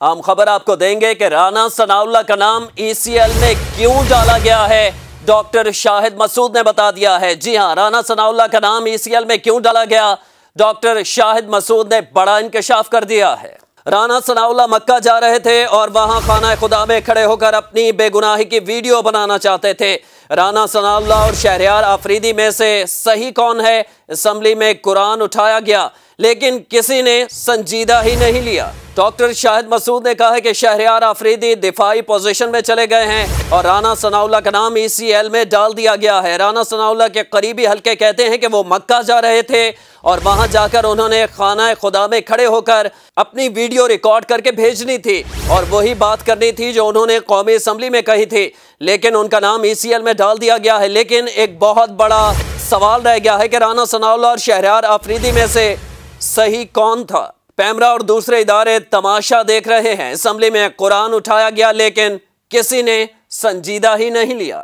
ہم خبر آپ کو دیں گے کہ رانا ثناء اللہ کا نام ای سی ایل میں کیوں ڈالا گیا ہے؟ ڈاکٹر شاہد مسعود نے بتا دیا ہے۔ جی ہاں رانا ثناء اللہ کا نام ای سی ایل میں کیوں ڈالا گیا؟ ڈاکٹر شاہد مسعود نے بڑا انکشاف کر دیا ہے۔ رانا ثناء اللہ مکہ جا رہے تھے اور وہاں خانہ خدا میں کھڑے ہو کر اپنی بے گناہی کی ویڈیو بنانا چاہتے تھے۔ رانا ثناء اللہ اور شہریار آفریدی میں سے صحیح کون ہے؟ اسمبلی میں قرآن اٹھایا گیا۔ لیکن کسی نے سنجیدہ ہی نہیں لیا۔ ڈاکٹر شاہد مسعود نے کہا ہے کہ شہریار آفریدی دفاعی پوزیشن میں چلے گئے ہیں اور رانا ثناء کا نام ای سی ایل میں ڈال دیا گیا ہے۔ رانا ثناء کے قریبی حلقے کہتے ہیں کہ وہ مکہ جا رہے تھے اور وہاں جا کر انہوں نے خانہ خدا میں کھڑے ہو کر اپنی ویڈیو ریکارڈ کر کے بھیجنی تھی اور وہی بات کرنی تھی جو انہوں نے قومی اسمبلی میں کہی تھی۔ لیکن ان کا نام ای سی ایل میں ڈال دیا گیا ہے۔ لیکن ایک بہت بڑا سوال رہ گیا ہے کہ رانا ثناء اور شہریار آفریدی میں سے صحیح کون تھا؟ پیمرا اور دوسرے ادارے تماشا دیکھ رہے ہیں۔ اسمبلی میں قرآن اٹھایا گیا، لیکن کسی نے سنجیدہ ہی نہیں لیا۔